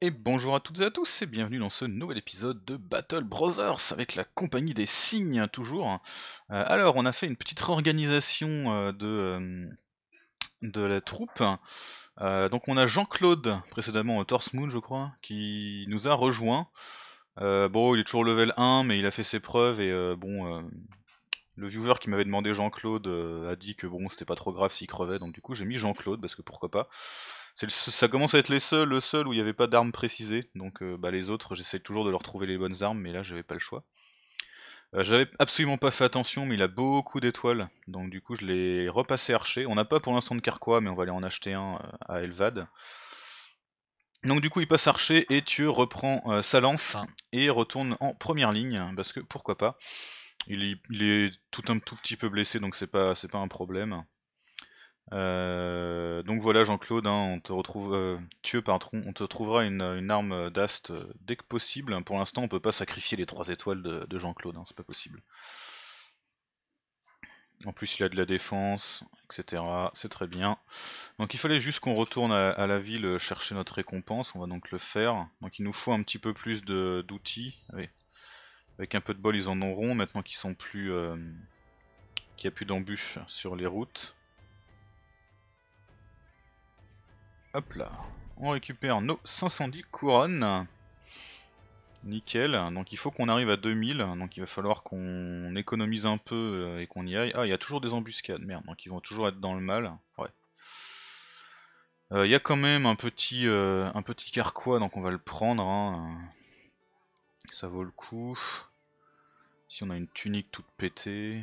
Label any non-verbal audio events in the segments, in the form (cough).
Et bonjour à toutes et à tous et bienvenue dans ce nouvel épisode de Battle Brothers avec la compagnie des cygnes toujours. Euh, alors on a fait une petite réorganisation euh, de, euh, de la troupe. Donc on a Jean-Claude, précédemment Torse Moon je crois, qui nous a rejoint. Bon il est toujours level 1 mais il a fait ses preuves et bon... le viewer qui m'avait demandé Jean-Claude a dit que bon c'était pas trop grave s'il crevait donc du coup j'ai mis Jean-Claude parce que pourquoi pas. Ça commence à être les seuls, le seul où il n'y avait pas d'armes précisées, donc euh, bah, les autres j'essaie toujours de leur trouver les bonnes armes, mais là j'avais pas le choix. Euh, J'avais absolument pas fait attention, mais il a beaucoup d'étoiles, donc du coup je l'ai repassé archer. On n'a pas pour l'instant de carquois, mais on va aller en acheter un euh, à Elvad. Donc du coup il passe archer et tu reprends euh, sa lance et retourne en première ligne, parce que pourquoi pas. Il est, tout un tout petit peu blessé, donc c'est pas, pas un problème. Euh, donc voilà Jean-Claude, hein, on te retrouve, euh, trouvera une, arme d'ast dès que possible. Pour l'instant, on peut pas sacrifier les 3 étoiles de, de Jean-Claude, hein, c'est pas possible. En plus, il a de la défense, etc. C'est très bien. Donc il fallait juste qu'on retourne à, la ville chercher notre récompense. On va donc le faire. Donc il nous faut un petit peu plus d'outils. Avec un peu de bol, ils en auront maintenant qu'ils sont plus, euh, qu'il n'y a plus d'embûches sur les routes. Hop là, on récupère nos 510 couronnes. Nickel, donc il faut qu'on arrive à 2000, donc il va falloir qu'on économise un peu euh, et qu'on y aille. Ah, il y a toujours des embuscades, merde, donc ils vont toujours être dans le mal. Ouais. Euh, Il y a quand même un petit, euh, un petit carquois, donc on va le prendre. hein. Ça vaut le coup. Si on a une tunique toute pétée.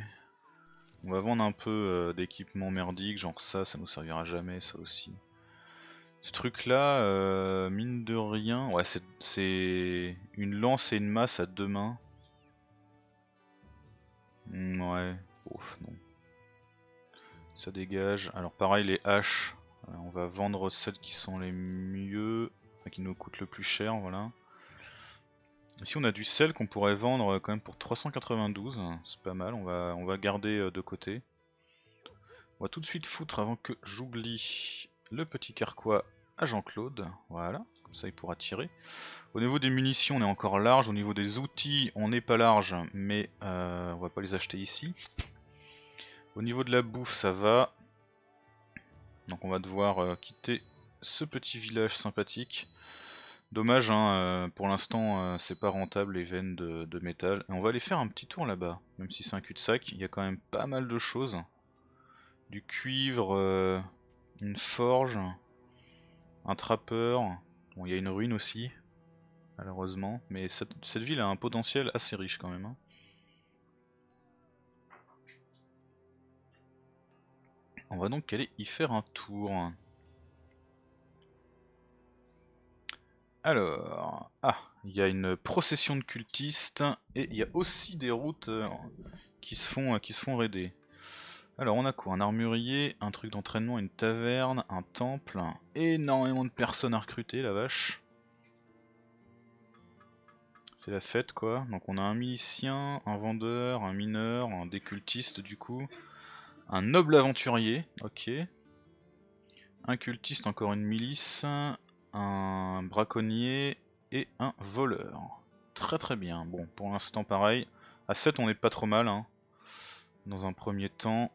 On va vendre un peu d'équipement merdique, genre ça, ça nous servira jamais, ça aussi. Ce truc là, euh, mine de rien, ouais c'est- une lance et une masse à deux mains. Hmm, ouais, ouf non. Ça dégage. Alors pareil les haches, euh, on va vendre celles qui sont les mieux, qui nous coûtent le plus cher, voilà. Ici on a du sel qu'on pourrait vendre euh, quand même pour 392, c'est pas mal, on va, on va garder de côté. On va tout de suite foutre avant que j'oublie le petit carquois à Jean-Claude, voilà, comme ça il pourra tirer. Au niveau des munitions on est encore large, au niveau des outils on n'est pas large, mais euh, on va pas les acheter ici. Au niveau de la bouffe ça va, donc on va devoir euh, quitter ce petit village sympathique. Dommage, hein, euh, pour l'instant c'est pas rentable les veines de, métal. On va aller faire un petit tour là-bas, même si c'est un cul-de-sac, il y a quand même pas mal de choses. Du cuivre, une forge, un trappeur, bon il y a une ruine aussi, malheureusement, mais cette, ville a un potentiel assez riche quand même. hein. On va donc aller y faire un tour. Alors, ah, il y a une procession de cultistes et il y a aussi des routes qui se font qui se font raider. Alors on a quoi? Un armurier, un truc d'entraînement, une taverne, un temple, énormément de personnes à recruter, la vache. C'est la fête quoi. Donc on a un milicien, un vendeur, un mineur, un décultiste du coup, un noble aventurier, ok. Un cultiste, encore une milice, un braconnier et un voleur. Très très bien. Bon, pour l'instant pareil. À 7 on est pas trop mal. Hein. Dans un premier temps,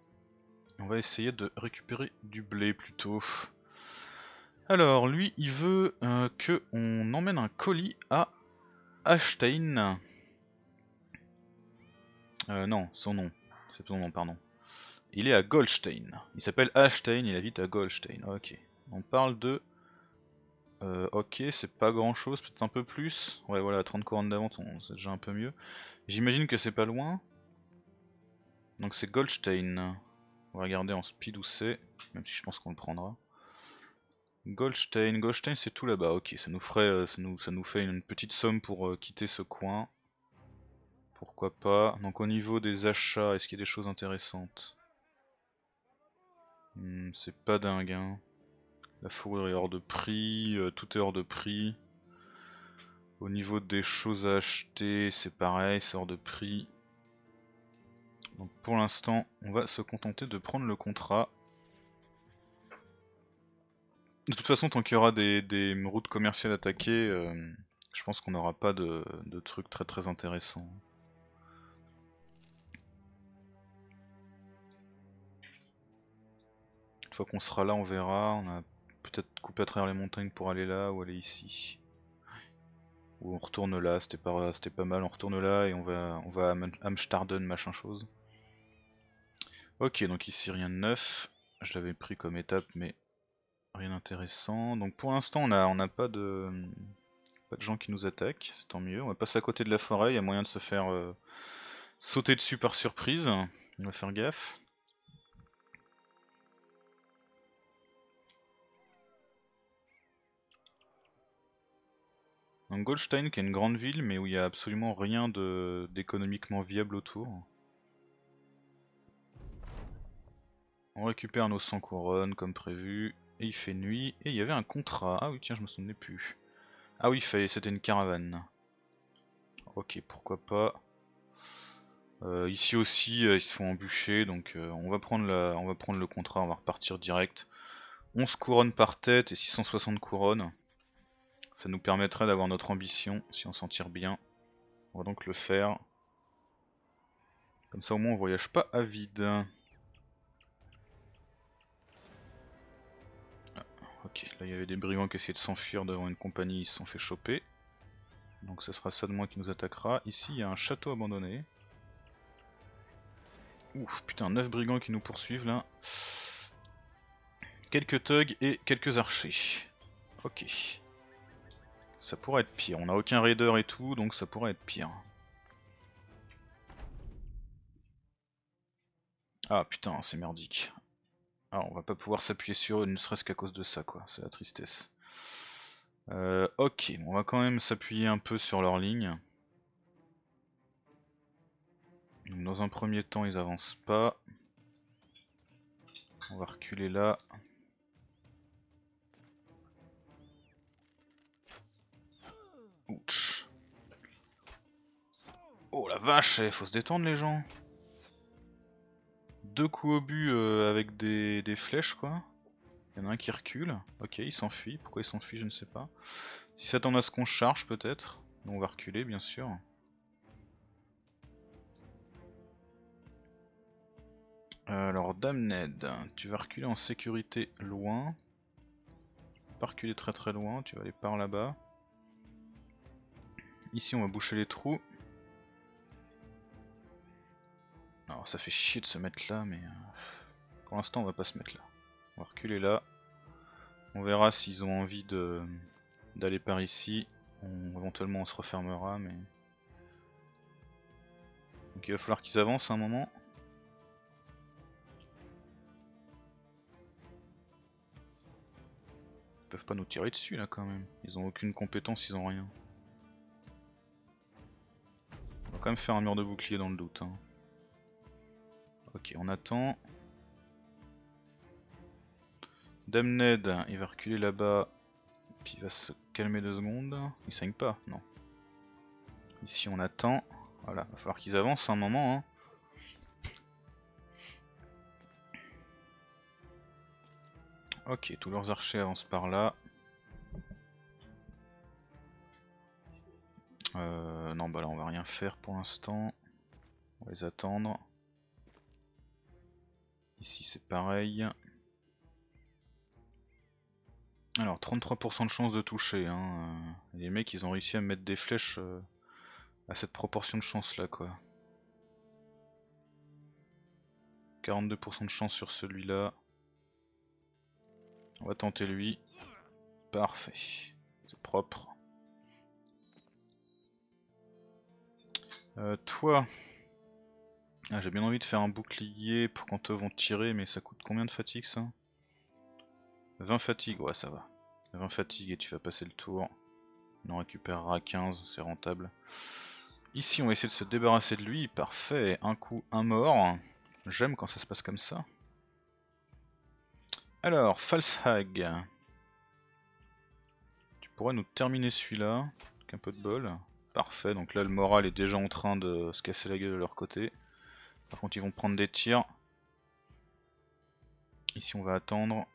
on va essayer de récupérer du blé plutôt. Alors lui, il veut euh, que on emmène un colis à Ashtain. Euh, non, son nom. C'est son nom, pardon. Il est à Goldstein. Il s'appelle Ashtain, il habite à Goldstein. Ok. On parle de euh, ok, c'est pas grand chose, peut-être un peu plus. Ouais, voilà, 30 couronnes d'avance, c'est déjà un peu mieux. J'imagine que c'est pas loin. Donc c'est Goldstein. On va regarder en speed où c'est, même si je pense qu'on le prendra. Goldstein, Goldstein c'est tout là-bas, ok, ça nous ferait, euh, ça nous, fait une petite somme pour euh, quitter ce coin. Pourquoi pas. Donc au niveau des achats, est-ce qu'il y a des choses intéressantes? Hmm, C'est pas dingue hein. La fourrure est hors de prix, euh, tout est hors de prix. Au niveau des choses à acheter, c'est pareil, c'est hors de prix. Donc pour l'instant, on va se contenter de prendre le contrat. De toute façon, tant qu'il y aura des, routes commerciales attaquées, euh, je pense qu'on n'aura pas de, trucs très très intéressants. Une fois qu'on sera là, on verra. On a peut-être coupé à travers les montagnes pour aller là ou aller ici. Ou on retourne là, c'était pas, mal, on retourne là et on va, on va à Amstarden, machin chose. Ok, donc ici rien de neuf. Je l'avais pris comme étape, mais rien d'intéressant. Donc pour l'instant, on n'a pas de gens qui nous attaquent, c'est tant mieux. On va passer à côté de la forêt, il y a moyen de se faire euh, sauter dessus par surprise. On va faire gaffe. Donc Goldstein qui est une grande ville mais où il n'y a absolument rien d'économiquement viable autour. On récupère nos 100 couronnes comme prévu. Et il fait nuit. Et il y avait un contrat. Ah oui tiens je me souvenais plus. Ah oui c'était une caravane. Ok pourquoi pas. Euh, ici aussi euh, ils se font embûcher donc euh, on, va prendre le contrat, on va repartir direct. 11 couronnes par tête et 660 couronnes. Ça nous permettrait d'avoir notre ambition si on s'en tire bien. On va donc le faire. Comme ça au moins on voyage pas à vide. Ok, là il y avait des brigands qui essayaient de s'enfuir devant une compagnie, ils se sont fait choper. Donc ce sera ça de moins qui nous attaquera. Ici il y a un château abandonné. Ouf, putain, 9 brigands qui nous poursuivent là. Quelques thugs et quelques archers. Ok. Ça pourrait être pire. On a aucun raider et tout, donc ça pourrait être pire. Ah putain, c'est merdique. Ah, on va pas pouvoir s'appuyer sur eux, ne serait-ce qu'à cause de ça, quoi. C'est la tristesse. Euh, ok, on va quand même s'appuyer un peu sur leur ligne. dans un premier temps, ils avancent pas. On va reculer là. Oh la vache, eh, faut se détendre les gens. Deux coups au but euh, avec des, flèches quoi. Il y en a un qui recule. Ok, il s'enfuit. Pourquoi il s'enfuit, je ne sais pas. Si ça à ce qu'on charge peut-être. On va reculer bien sûr. Alors Damned, tu vas reculer en sécurité loin. Pas reculer très très loin, tu vas aller par là-bas. Ici on va boucher les trous. Alors ça fait chier de se mettre là mais euh, pour l'instant on va pas se mettre là. On va reculer là. On verra s'ils ont envie de d'aller par ici. éventuellement on se refermera mais... Donc il va falloir qu'ils avancent un moment. Ils peuvent pas nous tirer dessus là quand même. Ils ont aucune compétence, ils ont rien. On va quand même faire un mur de bouclier dans le doute. Hein. Ok, on attend. Damned, il va reculer là-bas, puis il va se calmer deux secondes. Il saigne pas, non. Ici on attend. Voilà, va falloir qu'ils avancent un moment. Hein. Ok, tous leurs archers avancent par là. Euh, non, bah là on va rien faire pour l'instant. On va les attendre. Ici c'est pareil. Alors 33% de chance de toucher. Hein. Les mecs ils ont réussi à mettre des flèches euh, à cette proportion de chance là quoi. 42% de chance sur celui-là. On va tenter lui. Parfait. C'est propre. Euh, toi, ah, j'ai bien envie de faire un bouclier pour quand eux vont tirer, mais ça coûte combien de fatigue ça? 20 fatigue, ouais ça va. 20 fatigue et tu vas passer le tour. On en récupérera 15, c'est rentable. Ici on va essayer de se débarrasser de lui, parfait, un coup, un mort. J'aime quand ça se passe comme ça. Alors, Falshag. Tu pourrais nous terminer celui-là, avec un peu de bol. Parfait, donc là le moral est déjà en train de se casser la gueule de leur côté. Par contre ils vont prendre des tirs. Ici on va attendre.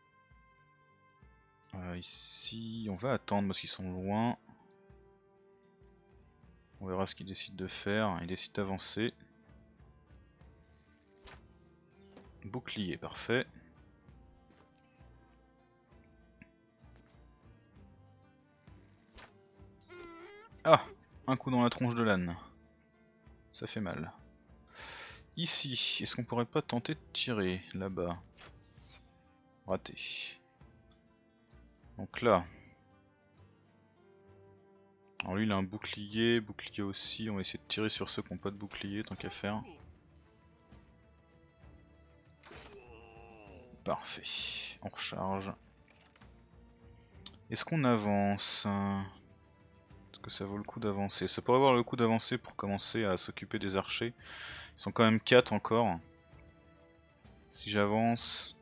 Euh, ici, on va attendre parce qu'ils sont loin. On verra ce qu'il décide de faire. Il décide d'avancer. Bouclier, parfait. Ah Un coup dans la tronche de l'âne. Ça fait mal. Ici, est-ce qu'on pourrait pas tenter de tirer là-bas? Raté. Donc là. Alors lui il a un bouclier, bouclier aussi, on va essayer de tirer sur ceux qui n'ont pas de bouclier tant qu'à faire. Parfait, on recharge. Est-ce qu'on avance? Que ça vaut le coup d'avancer Ça pourrait avoir le coup d'avancer pour commencer à s'occuper des archers. Ils sont quand même 4 encore. Si j'avance,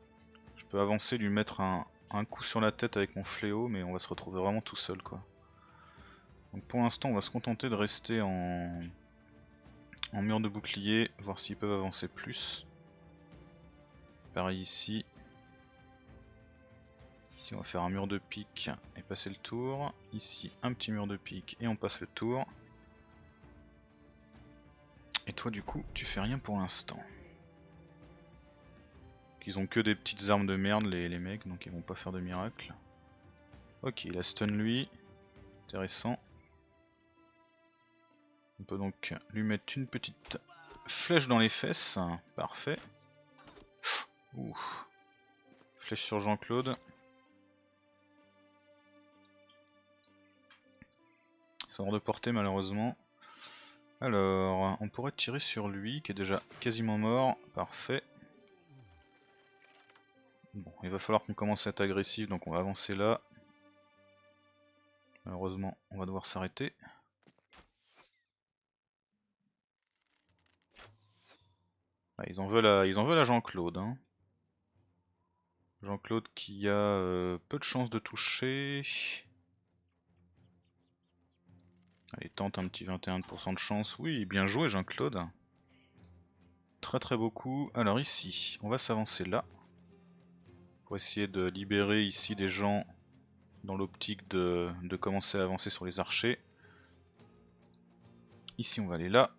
je peux avancer, lui mettre un, un coup sur la tête avec mon fléau, mais on va se retrouver vraiment tout seul quoi. Donc pour l'instant on va se contenter de rester en, en mur de bouclier, voir s'ils peuvent avancer plus. Pareil ici. Ici on va faire un mur de pique et passer le tour. Ici un petit mur de pique et on passe le tour. Et toi du coup tu fais rien pour l'instant. Ils ont que des petites armes de merde les, les mecs donc ils vont pas faire de miracle. Ok il a stun lui. Intéressant. On peut donc lui mettre une petite flèche dans les fesses. Parfait. Flèche sur Jean-Claude. C'est de portée malheureusement. Alors, on pourrait tirer sur lui qui est déjà quasiment mort. Parfait. Bon, il va falloir qu'on commence à être agressif, donc on va avancer là. Malheureusement, on va devoir s'arrêter. Ah, ils en veulent à, à Jean-Claude. Hein. Jean-Claude qui a euh, peu de chances de toucher. Allez, tente un petit 21% de chance. Oui, bien joué Jean-Claude. Très très beaucoup. Alors ici, on va s'avancer là pour essayer de libérer ici des gens dans l'optique de, commencer à avancer sur les archers. Ici on va aller là.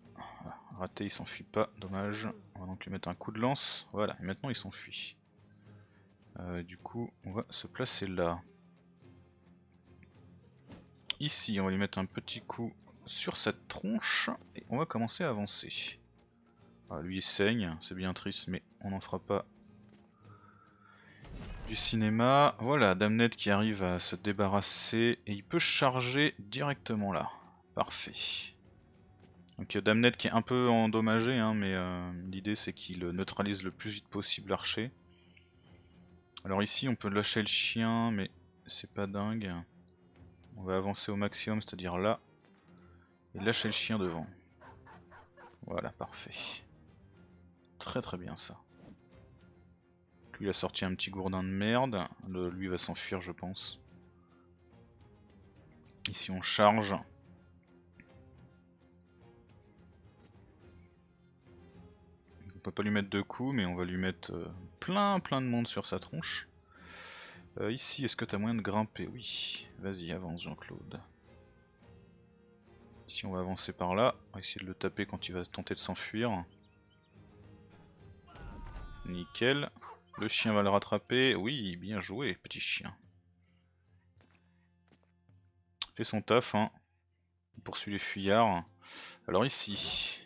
Raté, il s'enfuit pas, dommage. On va donc lui mettre un coup de lance. Voilà, et maintenant il s'enfuit. Euh, du coup, on va se placer là. Ici, on va lui mettre un petit coup sur cette tronche et on va commencer à avancer. Ah, lui il saigne, c'est bien triste, mais on n'en fera pas du cinéma. Voilà, Damnet qui arrive à se débarrasser et il peut charger directement là. Parfait. Donc Damnet qui est un peu endommagé, hein, mais euh, l'idée c'est qu'il neutralise le plus vite possible l'archer. Alors ici on peut lâcher le chien, mais c'est pas dingue. On va avancer au maximum, c'est-à-dire là. Et lâcher le chien devant. Voilà, parfait. Très très bien ça. Lui a sorti un petit gourdin de merde. lui va s'enfuir je pense. Ici on charge. On peut pas lui mettre deux coups mais on va lui mettre euh, plein plein de monde sur sa tronche. Euh, ici est-ce que tu as moyen de grimper? Oui. Vas-y avance Jean-Claude. Ici on va avancer par là. On va essayer de le taper quand il va tenter de s'enfuir. Nickel. Le chien va le rattraper. Oui, bien joué, petit chien. Fait son taf, hein. Il poursuit les fuyards. Alors ici,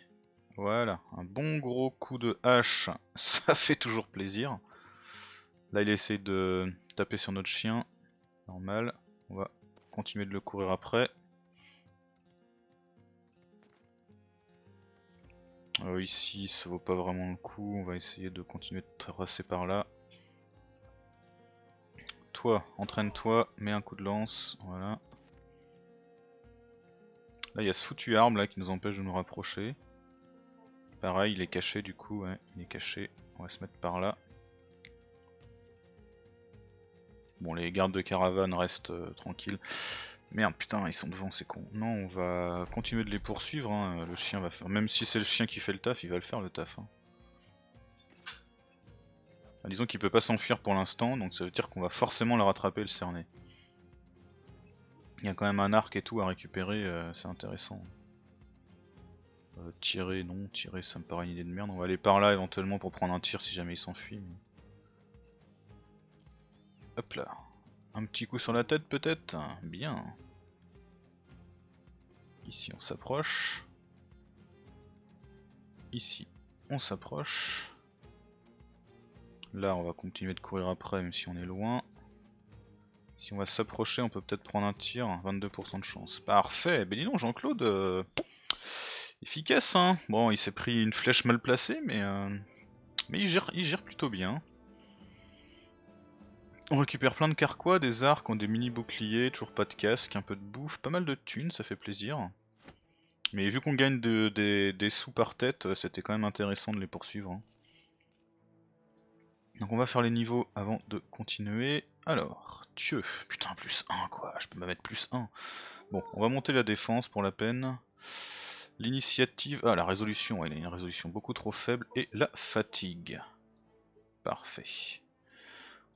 voilà, un bon gros coup de hache, (laughs) ça fait toujours plaisir. Là il essaie de taper sur notre chien, normal. On va continuer de le courir après. Euh, ici ça vaut pas vraiment le coup, on va essayer de continuer de tracer par là. Toi, entraîne-toi, mets un coup de lance, voilà. Là il y a ce foutu arbre là qui nous empêche de nous rapprocher. Pareil, il est caché du coup, ouais, il est caché. On va se mettre par là. Bon, les gardes de caravane restent euh, tranquilles. Merde, putain, ils sont devant, c'est con. Non, on va continuer de les poursuivre. Hein. Le chien va faire. Même si c'est le chien qui fait le taf, il va le faire le taf. Hein. disons qu'il peut pas s'enfuir pour l'instant, donc ça veut dire qu'on va forcément le rattraper le cerner. Il y a quand même un arc et tout à récupérer, euh, c'est intéressant. Euh, tirer, non, tirer ça me paraît une idée de merde. On va aller par là éventuellement pour prendre un tir si jamais il s'enfuit. Hop là. Un petit coup sur la tête peut-être? Bien. Ici on s'approche. Ici on s'approche. Là on va continuer de courir après même si on est loin. Si on va s'approcher on peut peut-être prendre un tir, 22% de chance. Parfait, ben dis donc Jean-Claude, euh, efficace hein Bon il s'est pris une flèche mal placée mais, euh, mais il, gère, il gère plutôt bien. On récupère plein de carquois, des arcs, des mini boucliers, toujours pas de casque, un peu de bouffe, pas mal de thunes, ça fait plaisir. Mais vu qu'on gagne des, sous par tête, euh, c'était quand même intéressant de les poursuivre. Hein. Donc on va faire les niveaux avant de continuer. Alors, Dieu, putain plus 1 quoi, je peux me mettre plus 1. Bon, on va monter la défense pour la peine. L'initiative, ah la résolution, elle a une résolution beaucoup trop faible. Et la fatigue. Parfait.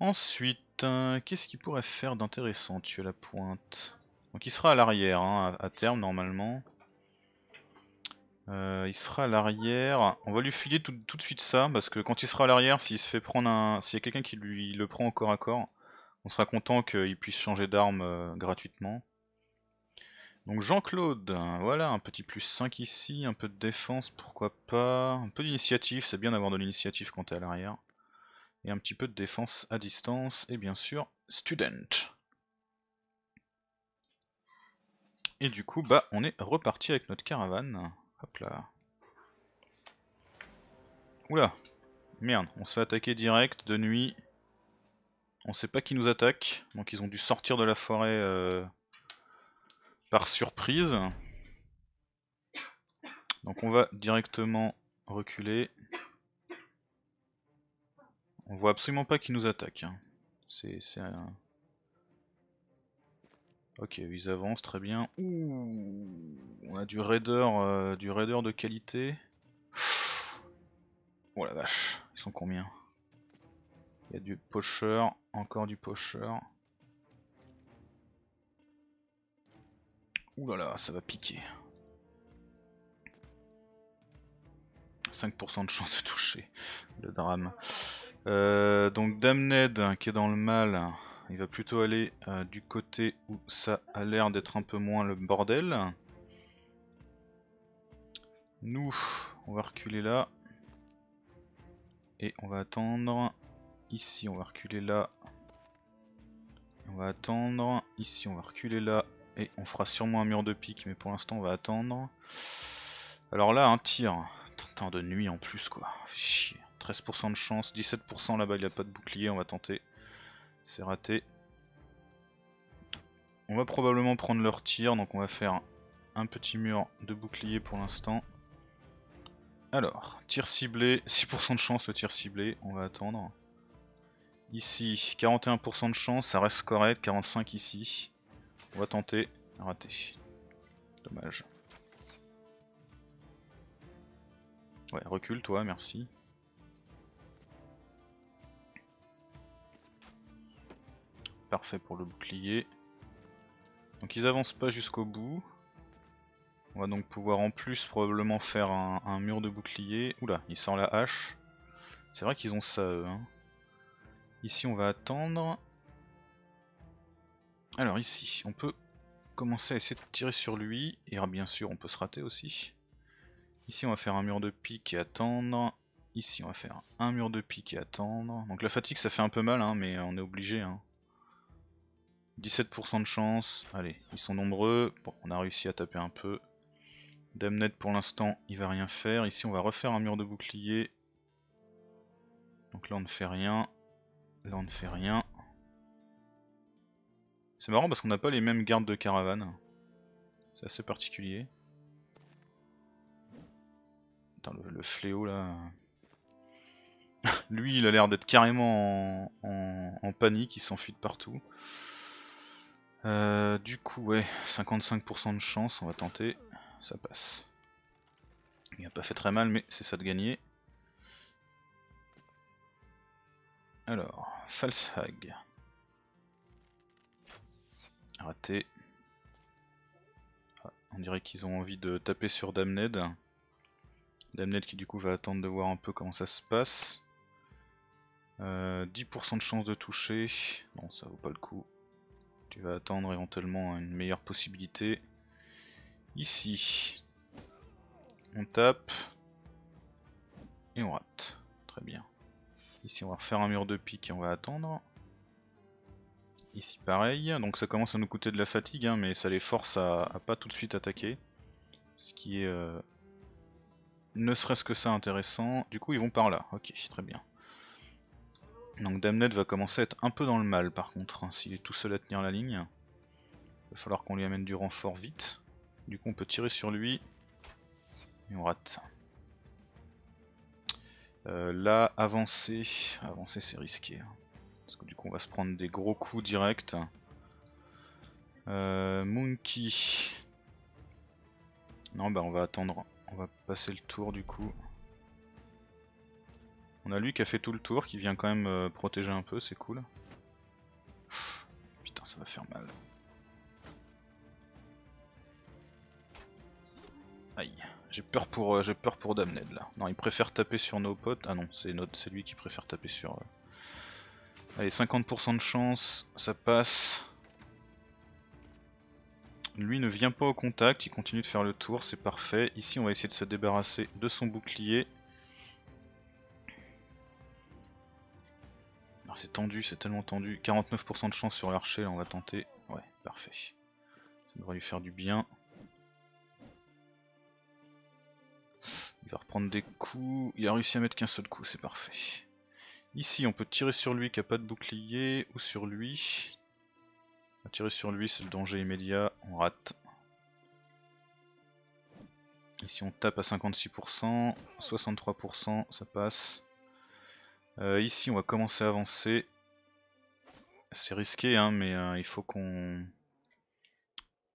Ensuite, euh, qu'est-ce qu'il pourrait faire d'intéressant tu à la pointe Donc il sera à l'arrière hein, à, terme normalement. Euh, il sera à l'arrière. On va lui filer tout, de suite ça parce que quand il sera à l'arrière, s'il se fait prendre un, s'il y a quelqu'un qui lui le prend au corps à corps, on sera content qu'il puisse changer d'arme euh, gratuitement. Donc Jean-Claude, voilà un petit plus 5 ici, un peu de défense, pourquoi pas, un peu d'initiative, c'est bien d'avoir de l'initiative quand t'es à l'arrière et un petit peu de défense à distance, et bien sûr Student. Et du coup, bah, on est reparti avec notre caravane. Hop là. Oula, merde, on se fait attaquer direct de nuit. On sait pas qui nous attaque, donc ils ont dû sortir de la forêt euh, par surprise. Donc on va directement reculer. On voit absolument pas qui nous attaque. Hein. C'est un... Ok, ils avancent très bien. Ouh, on a du raider, euh, du raider de qualité. Oh la vache, ils sont combien? Il y a du pocher, encore du pocher. Ouh là là, ça va piquer. 5% de chance de toucher, le drame. Euh, donc Damned qui est dans le mal, il va plutôt aller euh, du côté où ça a l'air d'être un peu moins le bordel. Nous, on va reculer là. Et on va attendre. Ici, on va reculer là. On va attendre. Ici, on va reculer là. Et on fera sûrement un mur de pique, mais pour l'instant, on va attendre. Alors là, un tir. Temps de nuit en plus, quoi. chier. 13% de chance, 17% là-bas il n'y a pas de bouclier, on va tenter. C'est raté. On va probablement prendre leur tir, donc on va faire un petit mur de bouclier pour l'instant. Alors, tir ciblé, (laughs) 6% de chance le tir ciblé, on va attendre. Ici, 41% de chance, ça reste correct, 45 ici. On va tenter, raté. Dommage. Ouais, recule toi, merci. Parfait pour le bouclier. Donc ils avancent pas jusqu'au bout. On va donc pouvoir en plus probablement faire un, mur de bouclier. Oula, il sort la hache. C'est vrai qu'ils ont ça eux. Hein. Ici on va attendre. Alors ici, on peut commencer à essayer de tirer sur lui. Et bien sûr on peut se rater aussi. Ici on va faire un mur de pique et attendre. Ici on va faire un mur de pique et attendre. Donc la fatigue ça fait un peu mal hein, mais on est obligé. Hein. 17% de chance. Allez, ils sont nombreux. Bon, on a réussi à taper un peu. Damned pour l'instant, il va rien faire. Ici, on va refaire un mur de bouclier. Donc là, on ne fait rien. Là, on ne fait rien. C'est marrant parce qu'on n'a pas les mêmes gardes de caravane. C'est assez particulier. Attends, le, fléau là. (laughs) Lui, il a l'air d'être carrément en, en panique, il s'enfuit de partout. Euh, du coup, ouais, 55% de chance, on va tenter. Ça passe. Il a pas fait très mal, mais c'est ça de gagner. Alors, False Hag. Raté. Ah, on dirait qu'ils ont envie de taper sur Damned. Damned qui du coup va attendre de voir un peu comment ça se passe. 10% euh, de chance de toucher. Non, ça vaut pas le coup. Tu vas attendre éventuellement une meilleure possibilité. Ici, on tape et on rate. Très bien. Ici, on va refaire un mur de pique et on va attendre. Ici, pareil. Donc, ça commence à nous coûter de la fatigue, hein, mais ça les force à, pas tout de suite attaquer. Ce qui est euh, ne serait-ce que ça intéressant. Du coup, ils vont par là. Ok, très bien. Donc Damned va commencer à être un peu dans le mal par contre, hein, s'il est tout seul à tenir la ligne. Il va falloir qu'on lui amène du renfort vite. Du coup on peut tirer sur lui. Et on rate. Euh, là, avancer, avancer c'est risqué. Hein. parce que du coup on va se prendre des gros coups directs. Euh, Monkey. Non bah on va attendre, on va passer le tour du coup. On a lui qui a fait tout le tour, qui vient quand même euh, protéger un peu, c'est cool. putain, ça va faire mal. Aïe, j'ai peur pour euh, j'ai peur pour Damned là. Non, il préfère taper sur nos potes. Ah non, c'est c'est lui qui préfère taper sur. Euh. Allez, 50% de chance, ça passe. Lui ne vient pas au contact, il continue de faire le tour, c'est parfait. Ici, on va essayer de se débarrasser de son bouclier. C'est tendu, c'est tellement tendu. 49% de chance sur l'archer, là on va tenter. Ouais, parfait. Ça devrait lui faire du bien. Il va reprendre des coups. Il a réussi à mettre qu'un seul coup, c'est parfait. Ici on peut tirer sur lui qui a pas de bouclier, ou sur lui. On va tirer sur lui, c'est le danger immédiat, on rate. Ici on tape à 56%, 63%, ça passe. Euh, ici on va commencer à avancer. C'est risqué hein, mais euh, il faut qu'on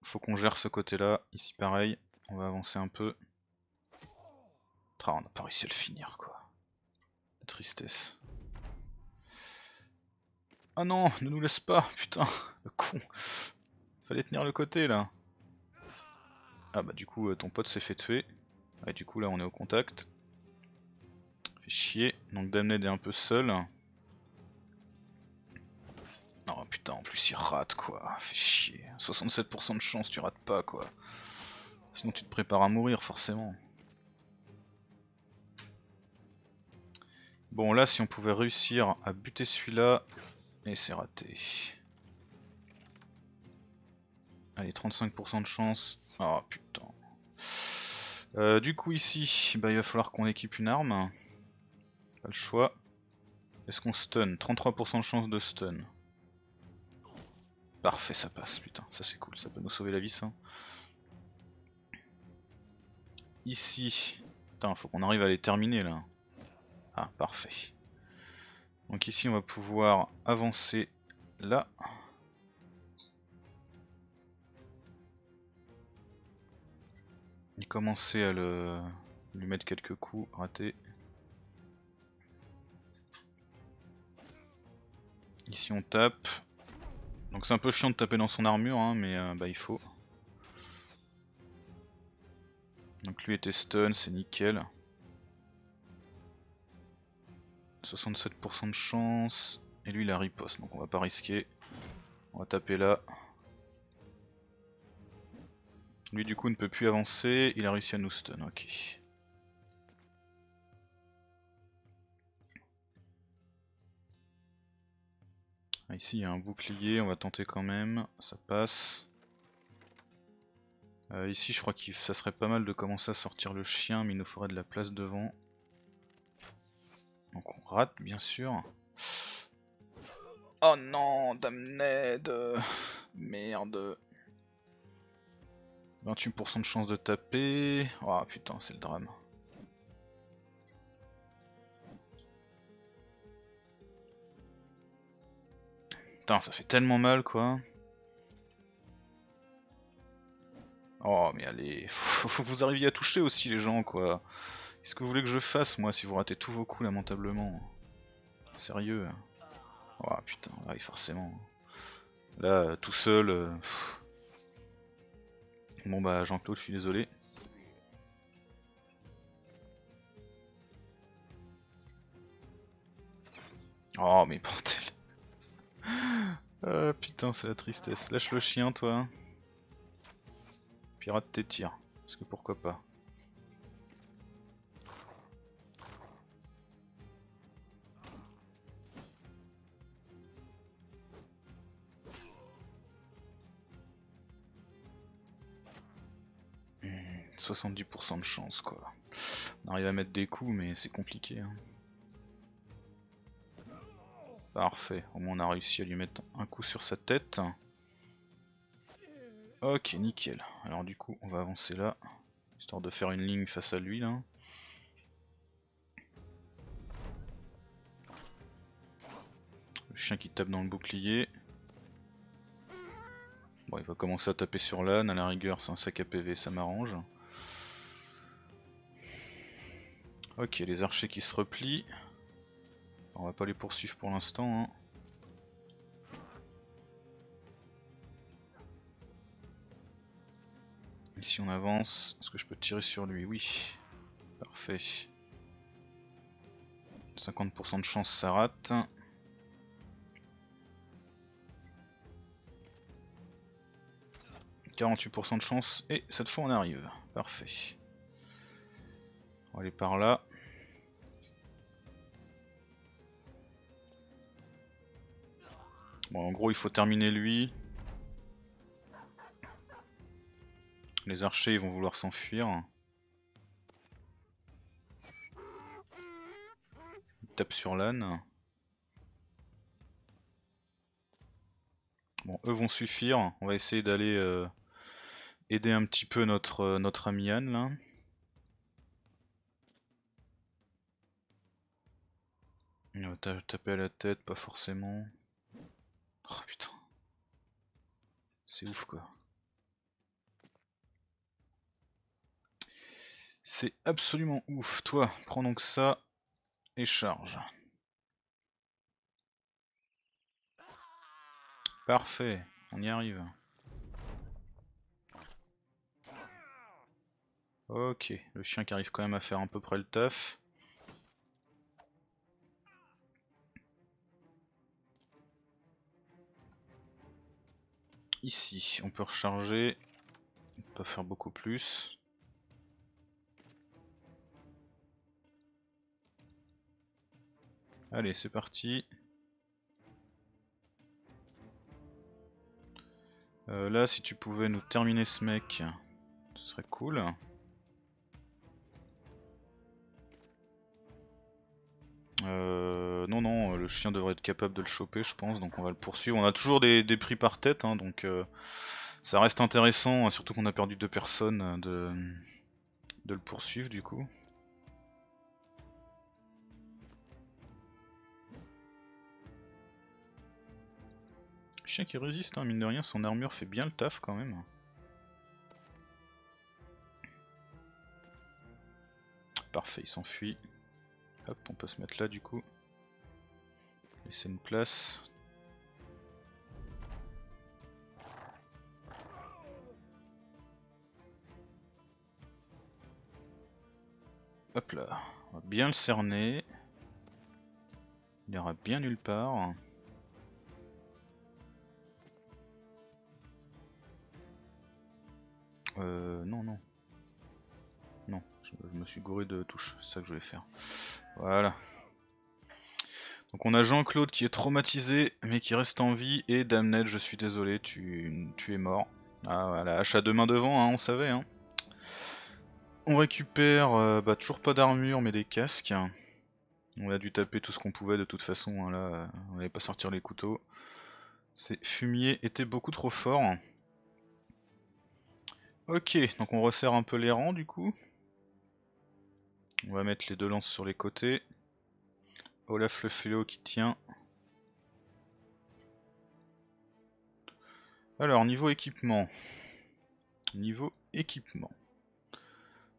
faut qu'on gère ce côté là. Ici pareil, on va avancer un peu. Ah, on n'a pas réussi à le finir quoi. La tristesse. Ah non, ne nous laisse pas, (laughs) putain, le con. Fallait tenir le côté là. Ah bah du coup euh, ton pote s'est fait tuer. Et du coup là on est au contact. Donc Damned est un peu seul. Non putain, en plus il rate quoi. Fait chier. 67% de chance, tu rates pas quoi. Sinon tu te prépares à mourir forcément. Bon là si on pouvait réussir à buter celui-là. Et c'est raté. Allez 35% de chance. Oh, putain. Euh, du coup ici, bah, il va falloir qu'on équipe une arme. Pas le choix. Est-ce qu'on stun? 33% de chance de stun. Parfait, ça passe, putain, ça c'est cool, ça peut nous sauver la vie ça. Ici, putain, faut qu'on arrive à les terminer là. Ah, parfait. Donc ici on va pouvoir avancer là. Et commencer à le... lui mettre quelques coups, ratés. Ici on tape. Donc c'est un peu chiant de taper dans son armure, hein, mais euh, bah il faut. Donc lui était stun, c'est nickel. 67% de chance. Et lui il a riposte, donc on va pas risquer. On va taper là. Lui du coup ne peut plus avancer, il a réussi à nous stun, ok. Ici il y a un bouclier, on va tenter quand même, ça passe. Euh, ici je crois que ça serait pas mal de commencer à sortir le chien mais il nous faudrait de la place devant. Donc on rate bien sûr. Oh non, Damned (laughs) Merde 28% de chance de taper. Oh putain c'est le drame. Ça fait tellement mal quoi. Oh mais allez, (laughs) faut, que vous arriviez à toucher aussi les gens quoi. Qu'est-ce que vous voulez que je fasse moi si vous ratez tous vos coups lamentablement? Sérieux? Oh putain, oui forcément. Là, tout seul... euh. Bon bah Jean-Claude, je suis désolé. Oh mais bordel. Ah putain, c'est la tristesse. Lâche le chien toi. Pirate tes tirs. Parce que pourquoi pas. Hmm, 70% de chance quoi. On arrive à mettre des coups mais c'est compliqué. hein. Parfait, au moins on a réussi à lui mettre un coup sur sa tête. Ok, nickel. Alors du coup, on va avancer là, histoire de faire une ligne face à lui là. Le chien qui tape dans le bouclier. Bon, il va commencer à taper sur l'âne, à la rigueur c'est un sac à PV, ça m'arrange. Ok, les archers qui se replient. On va pas les poursuivre pour l'instant. Hein. Ici on avance. Est-ce que je peux tirer sur lui? Oui. Parfait. 50% de chance ça rate. « 48% de chance et cette fois on arrive. Parfait. On va aller par là. Bon, en gros, il faut terminer lui. Les archers vont vouloir s'enfuir. Tape sur l'âne. Bon, eux vont suffire. On va essayer d'aller euh, aider un petit peu notre, euh, notre ami Anne là. Il va ta- taper à la tête, pas forcément. Oh putain. C'est ouf quoi. C'est absolument ouf. Toi, prends donc ça et charge. Parfait, on y arrive. Ok, le chien qui arrive quand même à faire à peu près le taf. Ici, on peut recharger, pas faire beaucoup plus. Allez, c'est parti. Euh, là, si tu pouvais nous terminer ce mec, ce serait cool. Euh, non, non, le chien devrait être capable de le choper, je pense, donc on va le poursuivre. On a toujours des, prix par tête, hein, donc euh, ça reste intéressant, surtout qu'on a perdu deux personnes, euh, de, de le poursuivre du coup. Chien qui résiste, hein, mine de rien, son armure fait bien le taf quand même. Parfait, il s'enfuit. Hop, on peut se mettre là du coup. Laisser une place. Hop là, on va bien le cerner. Il ira bien nulle part. Euh, non, non. Non, je, je me suis gouré de touches, c'est ça que je voulais faire. Voilà. Donc on a Jean-Claude qui est traumatisé mais qui reste en vie et Damned, je suis désolé, tu, es mort. Ah voilà, hache à deux mains devant, hein, on savait. Hein. On récupère euh, bah, toujours pas d'armure mais des casques. On a dû taper tout ce qu'on pouvait de toute façon, hein, là on n'allait pas sortir les couteaux. Ces fumiers étaient beaucoup trop forts. Ok, donc on resserre un peu les rangs du coup. On va mettre les deux lances sur les côtés. Olaf le fléau qui tient. Alors, niveau équipement. Niveau équipement.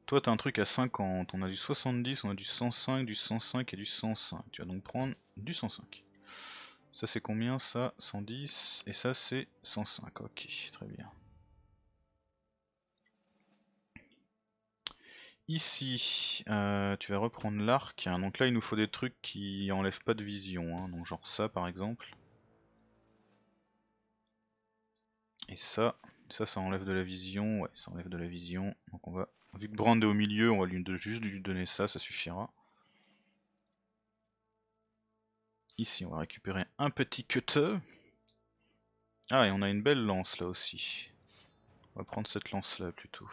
Toi, t'as un truc à 50. On a du 70, on a du 105, du 105 et du 105. Tu vas donc prendre du 105. Ça c'est combien? Ça 110 et ça c'est 105. Ok, très bien. Ici, euh, tu vas reprendre l'arc. Donc là, il nous faut des trucs qui enlèvent pas de vision. Hein. Donc genre ça par exemple. Et ça, ça, ça enlève de la vision. Ouais, ça enlève de la vision. Donc on va, vu que Brand est au milieu, on va lui juste lui donner ça, ça suffira. Ici, on va récupérer un petit cutter. Ah, et on a une belle lance là aussi. On va prendre cette lance là plutôt.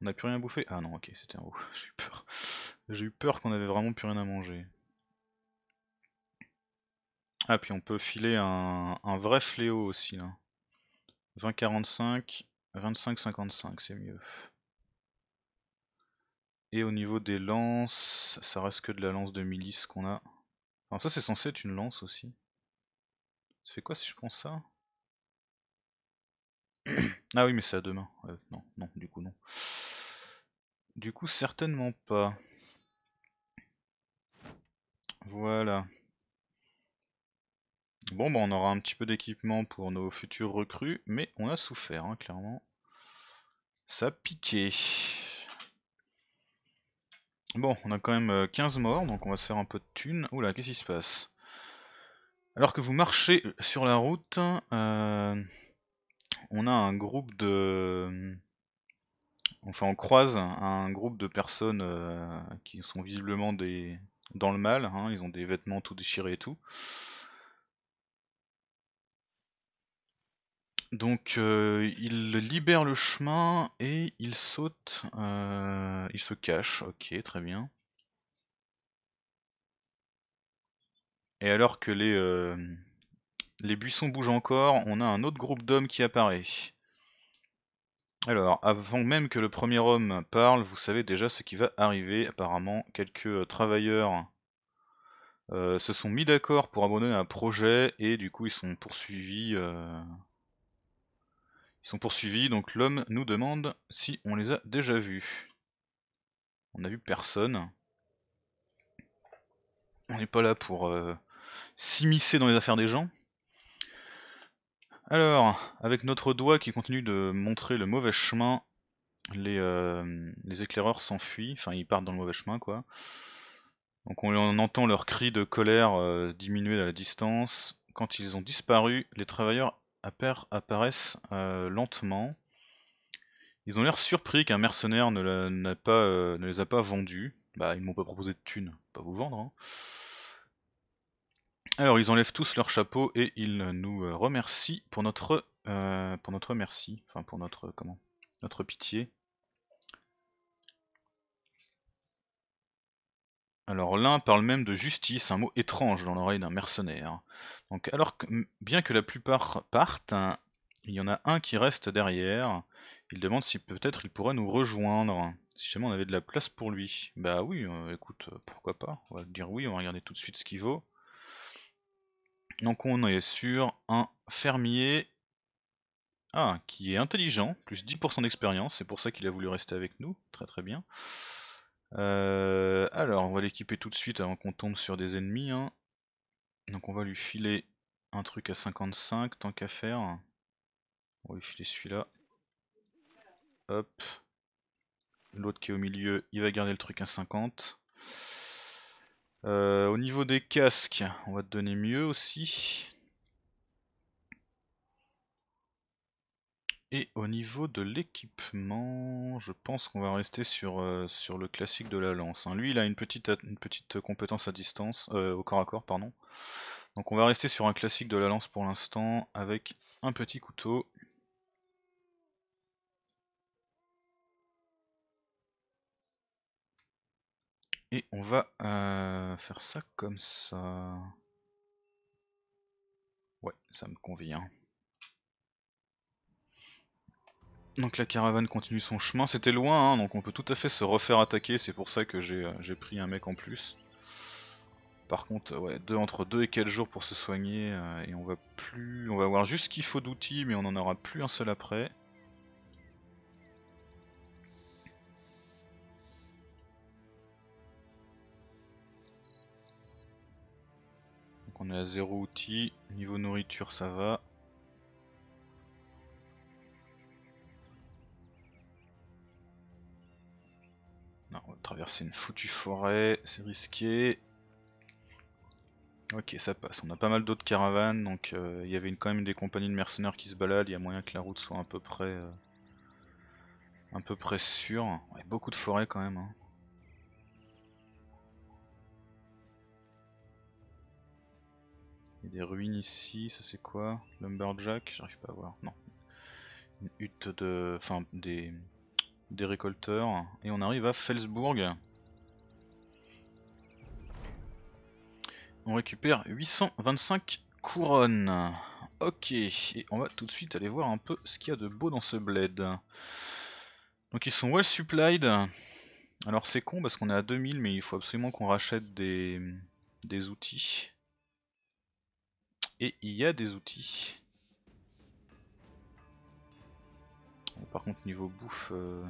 On a plus rien à bouffer Ah non, ok, c'était un haut. (laughs) J'ai eu peur. J'ai eu peur qu'on avait vraiment plus rien à manger. Ah, puis on peut filer un, un vrai fléau aussi là. 20-45, 25-55, c'est mieux. Et au niveau des lances, ça reste que de la lance de milice qu'on a. Alors ça c'est censé être une lance aussi. Ça fait quoi si je prends ça? Ah oui mais c'est à deux mains. non, non, du coup non. Du coup certainement pas. Voilà. Bon bah on aura un petit peu d'équipement pour nos futurs recrues, mais on a souffert hein, clairement. Ça a piqué. Bon, on a quand même 15 euh, morts, donc on va se faire un peu de thunes. Oula, qu'est-ce qui se passe? Alors que vous marchez sur la route, euh, on a un groupe de... Enfin, on croise un groupe de personnes euh, qui sont visiblement des... dans le mal, hein. ils ont des vêtements tout déchirés et tout. Donc euh, il libère le chemin et il saute, euh, il se cache, ok très bien. Et alors que les, euh, les buissons bougent encore, on a un autre groupe d'hommes qui apparaît. Alors, avant même que le premier homme parle, vous savez déjà ce qui va arriver. Apparemment, quelques travailleurs se sont mis d'accord pour abandonner un projet et du coup ils sont poursuivis ils sont poursuivis, donc l'homme nous demande si on les a déjà vus. On a vu personne. On n'est pas là pour euh, s'immiscer dans les affaires des gens. Alors, avec notre doigt qui continue de montrer le mauvais chemin, les, euh, les éclaireurs s'enfuient, enfin ils partent dans le mauvais chemin quoi. Donc on, entend leurs cris de colère euh, diminuer à la distance. Quand ils ont disparu, les travailleurs apparaissent euh, lentement. Ils ont l'air surpris qu'un mercenaire ne, euh, les a pas vendus. Bah, ils m'ont pas proposé de thunes, pas vous vendre. Hein. Alors, ils enlèvent tous leur chapeau et ils nous euh, remercient pour notre, pour notre merci, enfin pour notre, comment, notre pitié. Alors l'un parle même de justice, un mot étrange dans l'oreille d'un mercenaire. Donc alors bien que la plupart partent, il y en a un qui reste derrière. Il demande si peut-être il pourrait nous rejoindre, si jamais on avait de la place pour lui. Bah oui, euh, écoute, euh, pourquoi pas, on va dire oui, on va regarder tout de suite ce qu'il vaut. Donc on est sur un fermier ah, qui est intelligent, plus 10% d'expérience, c'est pour ça qu'il a voulu rester avec nous, très très bien. Euh, alors, on va l'équiper tout de suite avant qu'on tombe sur des ennemis. Hein. Donc on va lui filer un truc à 55, tant qu'à faire. On va lui filer celui-là. Hop. L'autre qui est au milieu, il va garder le truc à 50. Euh, au niveau des casques, on va te donner mieux aussi. Et au niveau de l'équipement, je pense qu'on va rester sur, euh, le classique de la lance. Hein. Lui, il a une petite, une petite compétence à distance, euh, au corps à corps, pardon. Donc on va rester sur un classique de la lance pour l'instant, avec un petit couteau. Et on va euh, faire ça comme ça. Ouais, ça me convient. Donc la caravane continue son chemin, c'était loin hein, donc on peut tout à fait se refaire attaquer, c'est pour ça que j'ai euh, pris un mec en plus. Par contre, euh, ouais, deux, entre 2 et 4 jours pour se soigner, et on va plus... On va avoir juste ce qu'il faut d'outils, mais on en aura plus un seul après. On est à 0 outils. Niveau nourriture, ça va. On va traverser une foutue forêt, c'est risqué. Ok, ça passe. On a pas mal d'autres caravanes, donc euh, il y avait quand même des compagnies de mercenaires qui se baladent. Il y a moyen que la route soit à peu près, euh, à peu près sûre. Beaucoup de forêts quand même. Hein. Il y a des ruines ici, ça c'est quoi? Lumberjack J'arrive pas à voir. Non. Une hutte de. Enfin, des. des récolteurs. Et on arrive à Felsburg. On récupère 825 couronnes. Ok, et on va tout de suite aller voir un peu ce qu'il y a de beau dans ce bled. Donc ils sont well supplied. Alors c'est con parce qu'on est à 2000 mais il faut absolument qu'on rachète des, des outils. Et il y a des outils. par contre niveau bouffe... Euh...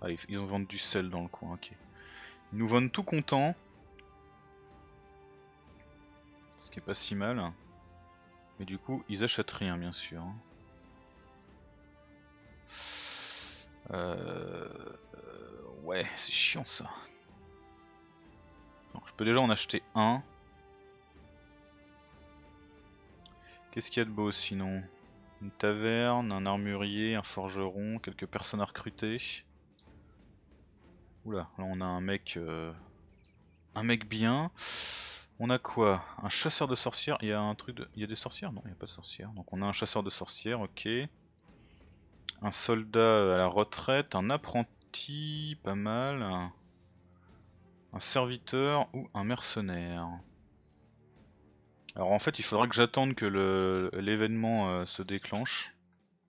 Ah, ils ont vendu du sel dans le coin, ok. Ils nous vendent tout content qui est pas si mal. Mais du coup, ils achètent rien, bien sûr. Euh... Ouais, c'est chiant ça. je peux déjà en acheter un. Qu'est-ce qu'il y a de beau sinon? Une taverne, un armurier, un forgeron, quelques personnes à recruter. Oula, là on a un mec... Euh, un mec bien. On a quoi? Un chasseur de sorcières. Il y a un truc de. Il y a des sorcières? Non, il n'y a pas de sorcières. Donc on a un chasseur de sorcières, ok. Un soldat à la retraite, un apprenti, pas mal. Un serviteur ou un mercenaire. Alors en fait il faudra que j'attende que l'événement euh, se déclenche.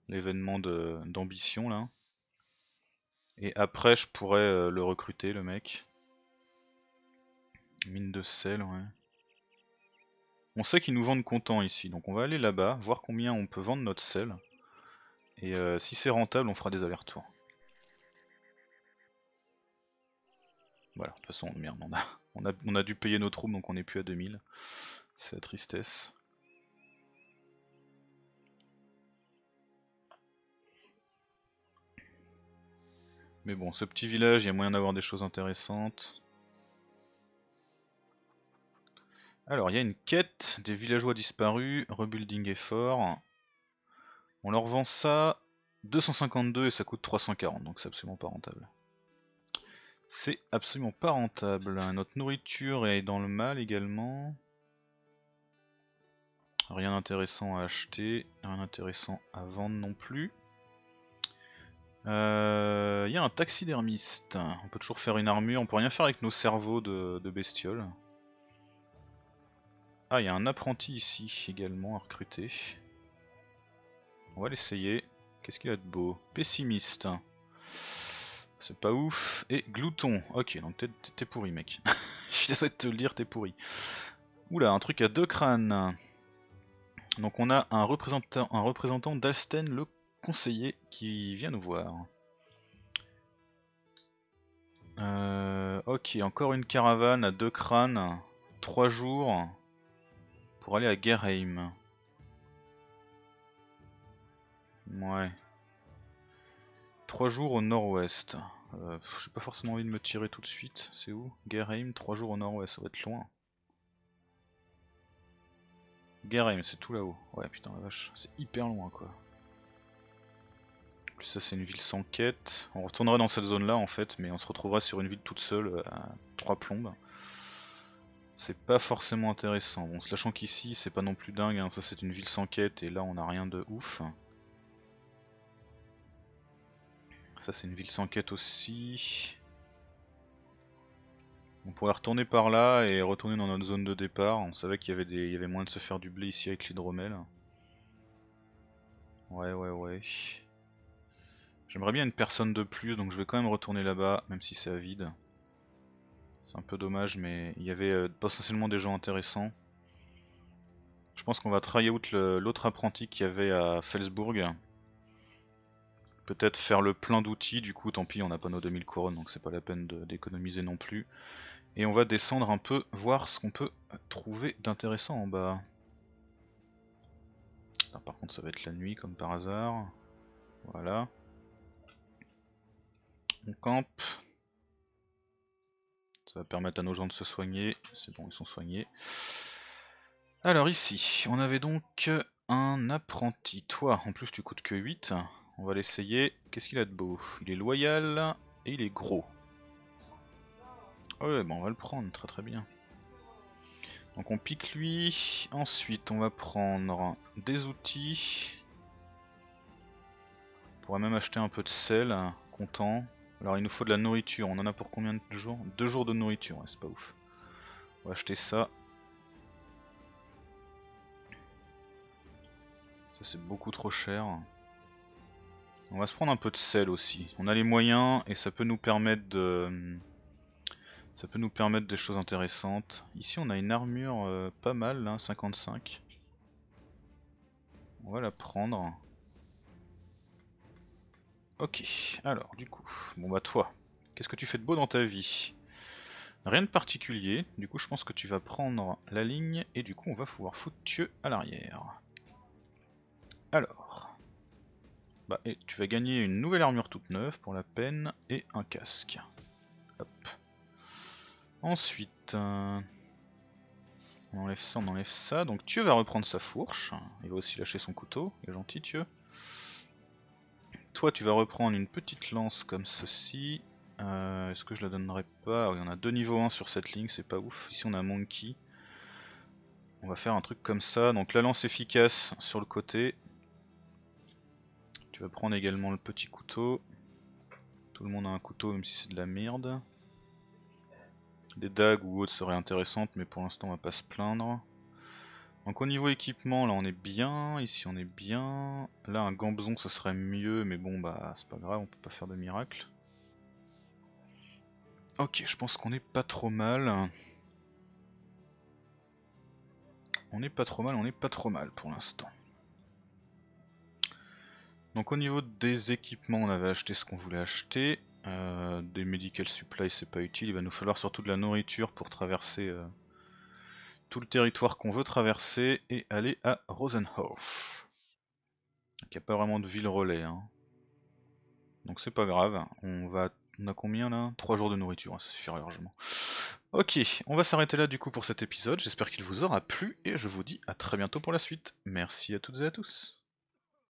L'événement d'ambition là. Et après je pourrais euh, le recruter le mec. Mine de sel, ouais. On sait qu'ils nous vendent content ici, donc on va aller là-bas, voir combien on peut vendre notre sel. Et euh, si c'est rentable, on fera des allers-retours. Voilà, de toute façon, merde, on a, on a dû payer nos troupes, donc on n'est plus à 2000. C'est la tristesse. Mais bon, ce petit village, il y a moyen d'avoir des choses intéressantes. Alors, il y a une quête des villageois disparus, rebuilding effort. On leur vend ça 252 et ça coûte 340, donc c'est absolument pas rentable. C'est absolument pas rentable. Notre nourriture est dans le mal également. Rien d'intéressant à acheter, rien d'intéressant à vendre non plus. Il euh, y a un taxidermiste. On peut toujours faire une armure, on peut rien faire avec nos cerveaux de bestioles. Ah, il y a un apprenti ici également à recruter. On va l'essayer. Qu'est-ce qu'il a de beau? Pessimiste. C'est pas ouf. Et glouton. Ok, donc t'es pourri, mec. (laughs) Je suis désolé de te le dire, t'es pourri. Oula, un truc à deux crânes. Donc on a un représentant, un d'Alsten, le conseiller, qui vient nous voir. Euh, ok, encore une caravane à deux crânes. Trois jours pour aller à Gerheim. Ouais. Trois jours au nord-ouest. Euh, J'ai pas forcément envie de me tirer tout de suite. C'est où? Gerheim, trois jours au nord-ouest, ça va être loin. Gerheim, c'est tout là-haut. Ouais, putain la vache, c'est hyper loin quoi. Plus, ça c'est une ville sans quête. On retournera dans cette zone là en fait, mais on se retrouvera sur une ville toute seule euh, à trois plombes. C'est pas forcément intéressant. Bon, sachant qu'ici c'est pas non plus dingue, hein. ça c'est une ville sans quête et là on a rien de ouf. Ça c'est une ville sans quête aussi. On pourrait retourner par là et retourner dans notre zone de départ. On savait qu'il y avait des, moyen de se faire du blé ici avec l'hydromel. Ouais ouais ouais. J'aimerais bien une personne de plus donc je vais quand même retourner là-bas même si c'est à vide. C'est un peu dommage, mais il y avait euh, potentiellement des gens intéressants. Je pense qu'on va try out l'autre apprenti qu'il y avait à Felsburg. peut-être faire le plein d'outils, du coup tant pis on n'a pas nos 2000 couronnes donc c'est pas la peine d'économiser non plus. Et on va descendre un peu, voir ce qu'on peut trouver d'intéressant en bas. par contre ça va être la nuit comme par hasard. Voilà. On campe. Ça va permettre à nos gens de se soigner. C'est bon, ils sont soignés. Alors ici, on avait donc un apprenti. Toi, en plus tu coûtes que 8. On va l'essayer. Qu'est-ce qu'il a de beau? Il est loyal et il est gros. Ouais, bon, on va le prendre, très très bien. Donc on pique lui. Ensuite, on va prendre des outils. On pourrait même acheter un peu de sel, content. Alors il nous faut de la nourriture, on en a pour combien de jours? Deux jours de nourriture, c'est pas ouf. On va acheter ça. Ça c'est beaucoup trop cher. On va se prendre un peu de sel aussi. On a les moyens et ça peut nous permettre de... Ça peut nous permettre des choses intéressantes. Ici on a une armure euh, pas mal, 55. Hein, on va la prendre. Ok, alors du coup, bon bah toi, qu'est-ce que tu fais de beau dans ta vie? Rien de particulier, du coup je pense que tu vas prendre la ligne et du coup on va pouvoir foutre Dieu à l'arrière. Alors, bah et tu vas gagner une nouvelle armure toute neuve pour la peine et un casque. Ensuite, euh, on enlève ça, on enlève ça, donc Dieu va reprendre sa fourche, il va aussi lâcher son couteau, il est gentil Dieu. Toi tu vas reprendre une petite lance comme ceci. Euh, est-ce que je la donnerai pas? Il y en a deux niveaux 1 sur cette ligne, c'est pas ouf. Ici on a Monkey. On va faire un truc comme ça. Donc la lance efficace sur le côté. Tu vas prendre également le petit couteau. Tout le monde a un couteau même si c'est de la merde. Des dagues ou autres seraient intéressantes mais pour l'instant on va pas se plaindre. Donc au niveau équipement, là on est bien, ici on est bien. Là un gambezon ce serait mieux, mais bon bah c'est pas grave, on peut pas faire de miracle. Ok, je pense qu'on est pas trop mal. On est pas trop mal, on est pas trop mal pour l'instant. Donc au niveau des équipements, on avait acheté ce qu'on voulait acheter. Euh, des medical supplies c'est pas utile, il va nous falloir surtout de la nourriture pour traverser... Euh, tout le territoire qu'on veut traverser et aller à Rosenhof. Il n'y a pas vraiment de ville relais. Hein. Donc c'est pas grave. On va. On a combien là? 3 jours de nourriture, ça suffira largement. Ok, on va s'arrêter là du coup pour cet épisode. J'espère qu'il vous aura plu et je vous dis à très bientôt pour la suite. Merci à toutes et à tous.